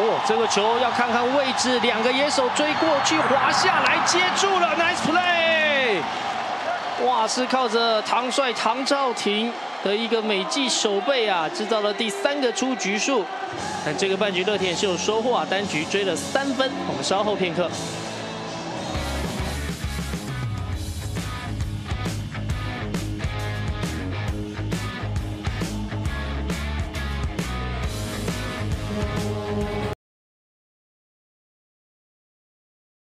哦，这个球要看看位置，两个野手追过去，滑下来接住了，nice play！哇，是靠着唐帅唐兆廷的一个美技守备啊，制造了第三个出局数。但这个半局乐天也是有收获啊，单局追了三分。我们稍后片刻。